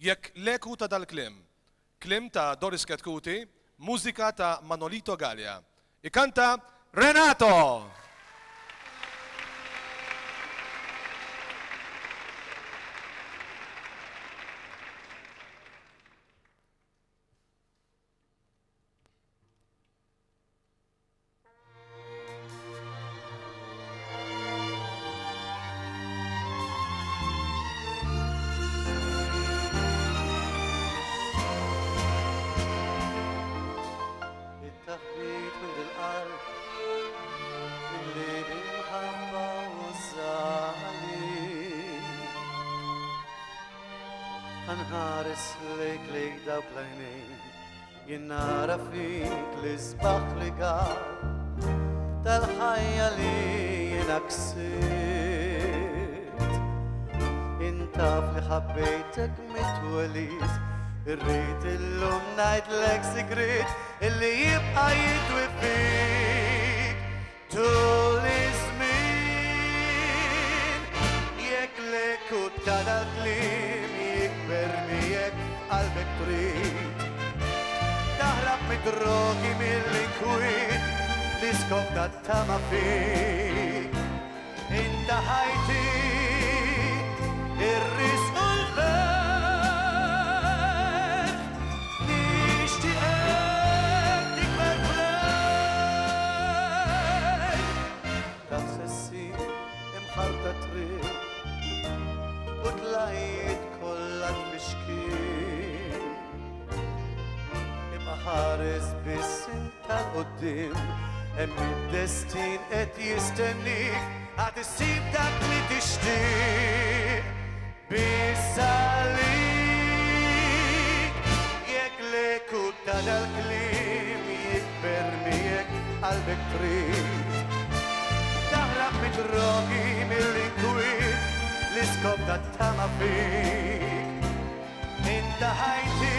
jekk leku ta' dal-klim, klim ta' Doris Katkuti, mużika ta' Manolito Galia. Ikanta Renato! ħanħares lejk lejk dawk lajnej jinnara fik li sbaħ li tal-ħajja li jina ksirt intaf li ħabbejtek mitwelit irrit illum najdlek sigrit illi jibqa jidwi qalbek trid Taħrab mid-drogi mill-inkwit L-iskop tat-tama fik Inta ħajtik ħares biss tal-qoddim Hemm id-destin qed jistennik għad issib dak li tixtieq biss għalik jekk leku ta' dal-klim jikber miegħek qalbek trid Taħrab mit-drogi mill-inkwit l-iskop ta' tama fik Inta ħajti